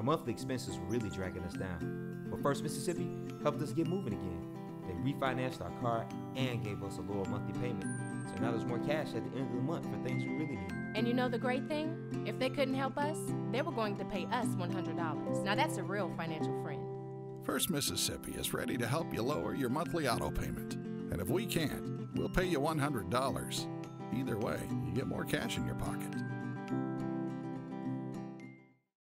Our monthly expenses were really dragging us down. But First Mississippi helped us get moving again. They refinanced our car and gave us a lower monthly payment. So now there's more cash at the end of the month for things we really need. And you know the great thing? If they couldn't help us, they were going to pay us $100. Now that's a real financial friend. First Mississippi is ready to help you lower your monthly auto payment. And if we can't, we'll pay you $100. Either way, you get more cash in your pocket.